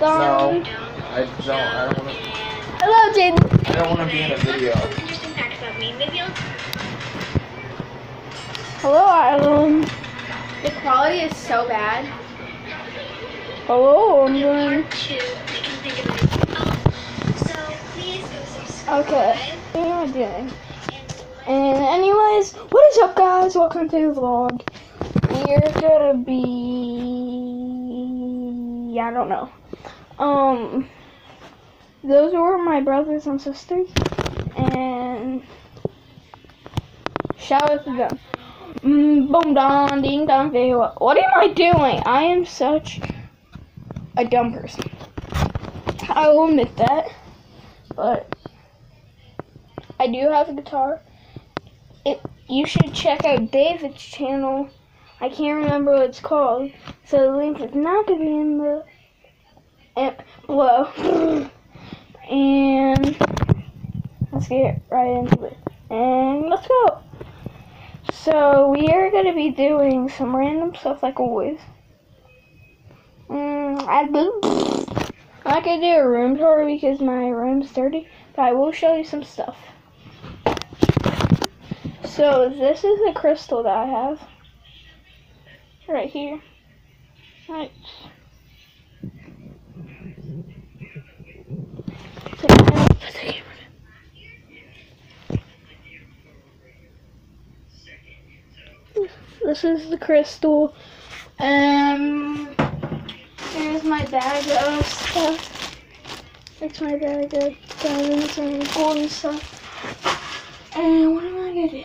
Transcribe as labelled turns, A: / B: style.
A: Done.
B: No, I don't. I don't want to.
A: Hello, Jaden.
B: I don't want to be in a video.
C: Interesting fact about me. Maybe I'll
A: Hello, Island.
D: The quality is so bad.
A: Hello, I'm
C: do
A: doing.
C: part two. I can think of it. Oh, so please go subscribe.
A: Okay. What am I doing?
C: And
A: And anyways, what is up, guys? Welcome to the vlog. We're gonna be. I don't know. Um, those were my brothers and sisters, and shout out to them. Mm, boom, don, ding, dong, very well. What am I doing? I am such a dumb person. I will admit that, but I do have a guitar it, you should check out David's channel. I can't remember what it's called, so the link is not gonna be in the eh, below. And let's get right into it. And let's go. So we are gonna be doing some random stuff like always. Mm, I do. I'm not gonna do a room tour because my room's dirty, but I will show you some stuff. So this is a crystal that I have. Right here. Right. This is the crystal. Um here's my bag of stuff. It's my bag of diamonds and gold and stuff. And what am I gonna do?